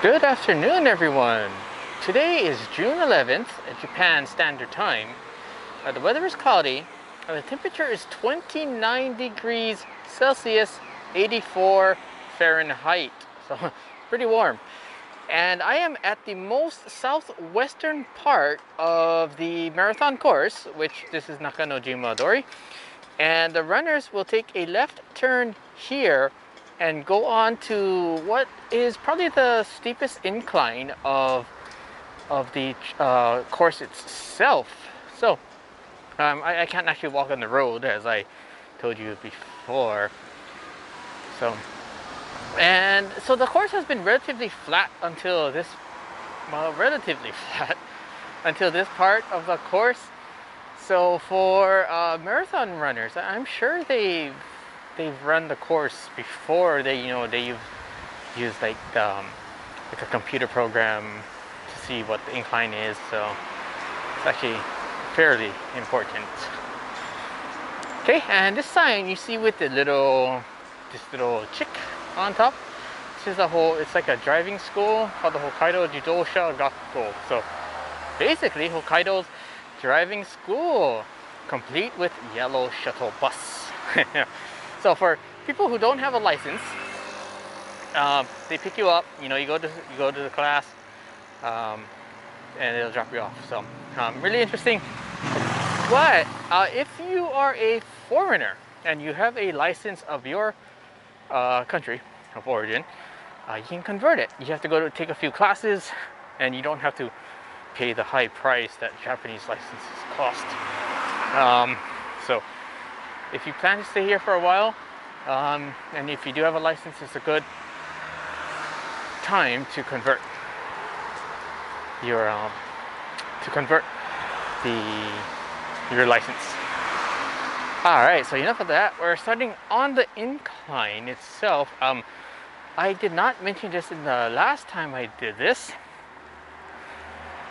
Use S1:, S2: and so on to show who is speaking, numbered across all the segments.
S1: Good afternoon, everyone. Today is June 11th at Japan Standard Time. Uh, the weather is cloudy. Uh, the temperature is 29 degrees Celsius, 84 Fahrenheit. So pretty warm. And I am at the most southwestern part of the marathon course, which this is Nakano-jima Dori. And the runners will take a left turn here and go on to what is probably the steepest incline of of the uh, course itself. So um, I, I, can't actually walk on the road as I told you before. So and so the course has been relatively flat until this well relatively flat until this part of the course. So for uh, marathon runners, I'm sure they've they've run the course before they you know they use use like um, like a computer program to see what the incline is so it's actually fairly important. Okay and this sign you see with the little this little chick on top this is a whole it's like a driving school called the Hokkaido Jidosha Gakko. So basically Hokkaido's driving school complete with yellow shuttle bus So for people who don't have a license, um, they pick you up. You know, you go to you go to the class, um, and it'll drop you off. So um, really interesting. But uh, if you are a foreigner and you have a license of your uh, country of origin, uh, you can convert it. You have to go to take a few classes, and you don't have to pay the high price that Japanese licenses cost. Um, so if you plan to stay here for a while, um, and if you do have a license, it's a good time to convert your um, to convert the your license. All right, so enough of that. We're starting on the incline itself. Um, I did not mention this in the last time I did this.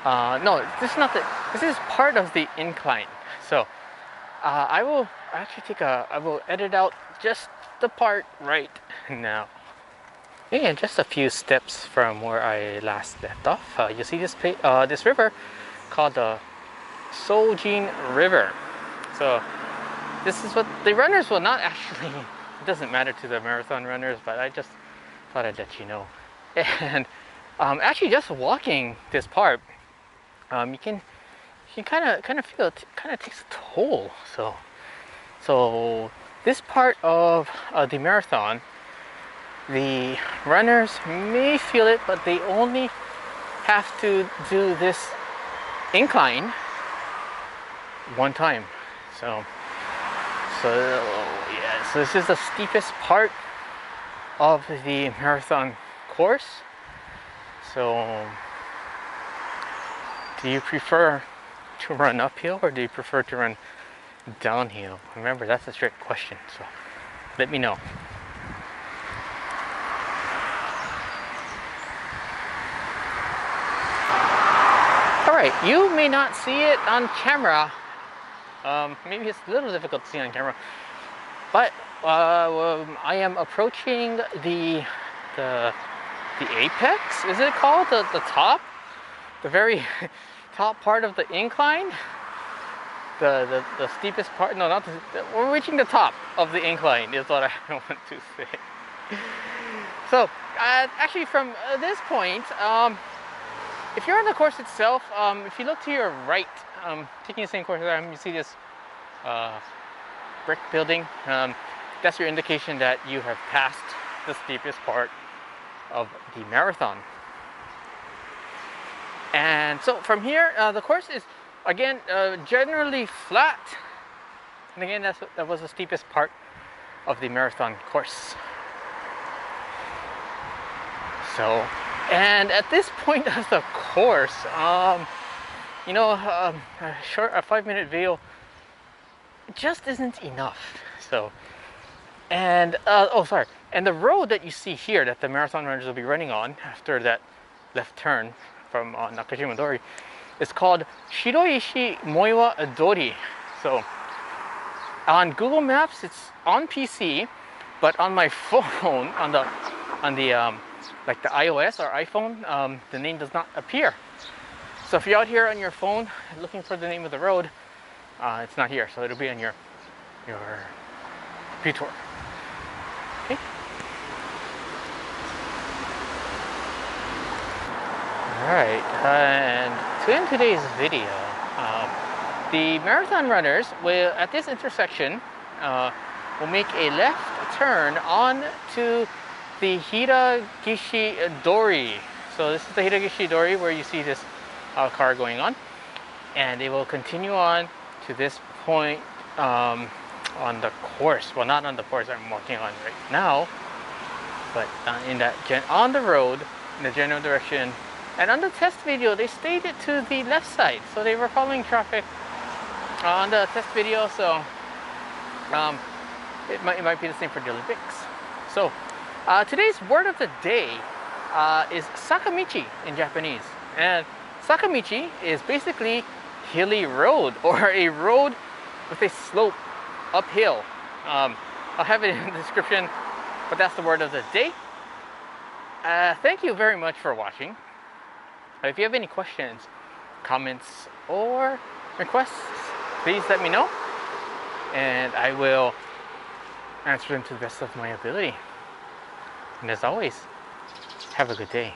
S1: Uh, no, this is not the. This is part of the incline. So uh, I will actually take a, I will edit out just the part right now. And just a few steps from where I last left off. Uh, you see this uh, this river called the Shojin River. So this is what the runners will not actually. It doesn't matter to the marathon runners, but I just thought I'd let you know. And um, actually, just walking this part, um, you can you kind of kind of feel it kind of takes a toll. So so this part of uh, the marathon, the runners may feel it, but they only have to do this incline one time. So, so yeah, so this is the steepest part of the marathon course. So, do you prefer to run uphill or do you prefer to run downhill? Remember, that's a trick question, so let me know. Alright, you may not see it on camera. Um, maybe it's a little difficult to see on camera. But uh, um, I am approaching the, the, the apex, is it called? The, the top? The very top part of the incline the, the, the steepest part, no, not the, we're reaching the top of the incline is what I want to say. So, uh, actually from uh, this point, um, if you're on the course itself, um, if you look to your right, um, taking the same course you see this uh, brick building. Um, that's your indication that you have passed the steepest part of the marathon. And so from here, uh, the course is again, uh, generally flat. And again, that's, that was the steepest part of the marathon course. So, and at this point of the course, um, you know, um, a short, a five minute video just isn't enough. So, and, uh, oh, sorry. And the road that you see here that the marathon runners will be running on after that left turn from uh, Nakajima Dori it's called Shiroishi Moiwa Dori. So on Google Maps, it's on PC, but on my phone, on the on the um, like the iOS or iPhone, um, the name does not appear. So if you're out here on your phone looking for the name of the road, uh, it's not here. So it'll be on your your computer. Okay. All right, and to end today's video, um, the marathon runners will at this intersection uh, will make a left turn on to the Hiragishi Dori. So this is the Hiragishi Dori where you see this uh, car going on. And they will continue on to this point um, on the course. Well, not on the course I'm walking on right now, but uh, in that on the road in the general direction. And on the test video, they stayed it to the left side, so they were following traffic uh, on the test video. So um, it might, it might be the same for the Olympics. So uh, today's word of the day uh, is sakamichi in Japanese. And sakamichi is basically hilly road or a road with a slope uphill. Um, I'll have it in the description, but that's the word of the day. Uh, thank you very much for watching. If you have any questions, comments, or requests, please let me know. And I will answer them to the best of my ability. And as always, have a good day.